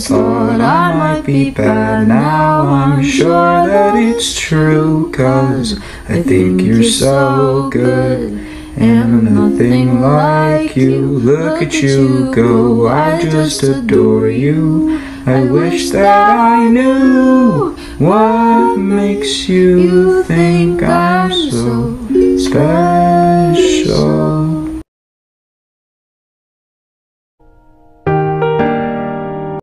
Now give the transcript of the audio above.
Thought I might be bad now. I'm sure that it's true, cause I think you're so good. And I'm nothing like you. Look at you go, I just adore you. I wish that I knew what makes you think I'm so special.